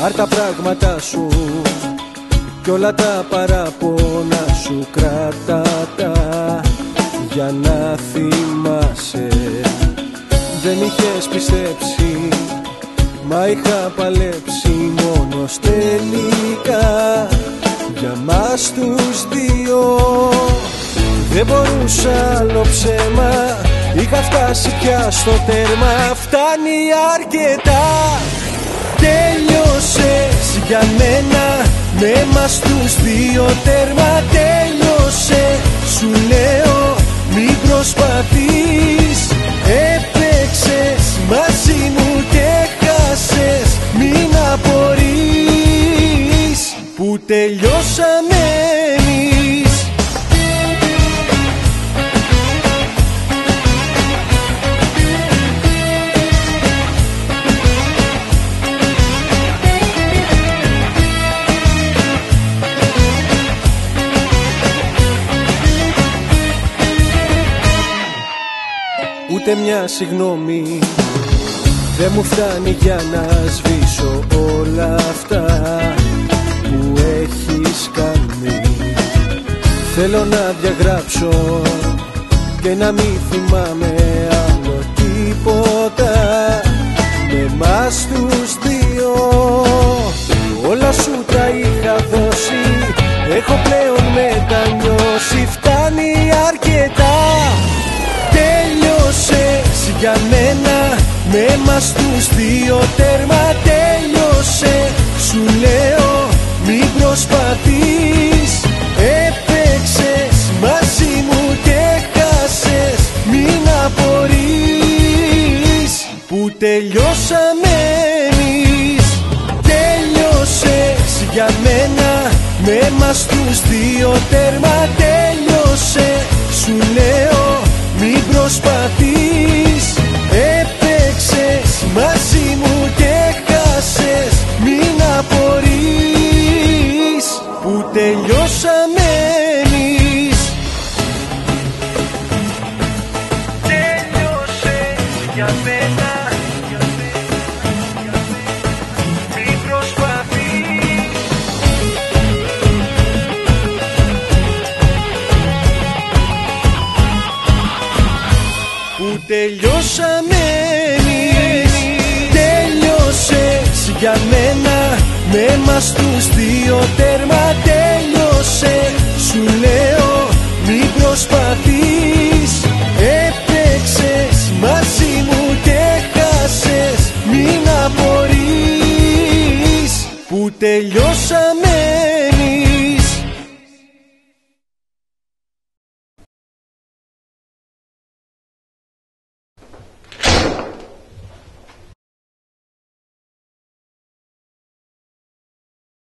Πάρ τα πράγματα σου κι όλα τα παράπονα σου κρατά τα για να θυμάσαι. Δεν είχες πιστέψει μα είχα παλέψει μόνος τελικά. Για μας τους δύο Δεν μπορούσα άλλο ψέμα. Είχα φτάσει πια στο τέρμα Φτάνει αρκετά. Τέλειωσες για μένα Με μας τους δύο τέρμα Τέλειωσε Σου λέω μην προσπαθείς. Έπαιξες μαζί μου και χάσες. Μην απορείς. Που τελειώσαμε εμείς Ούτε μια συγγνώμη. Δεν μου φτάνει για να σβήσω όλα αυτά που έχεις κάνει. Θέλω να διαγράψω και να μην θυμάμαι άλλο τίποτα. Με μας τους δύο όλα σου τα είχα δώσει Έχω πλέον μετανιώσει για μένα με μας τους δύο τέρμα τέλειωσε. Σου λέω μην προσπαθείς. Έπαιξες μαζί μου και χάσες. Μην απορείς που τελειώσαμε εμείς. Τέλειωσες για μένα με μας τους δύο τέρμα μαζί μου και χάσες Μην απορείς που τελειώσαμε εμείς. Τέλειωσες για μένα Μην προσπαθείς. Που τελειώσαμε για μένα με μας τους δύο τέρμα τέλειωσε. Σου λέω μην προσπαθείς. Έπαιξες μαζί μου και χάσες. Μην απορείς. Που τελειώσαμε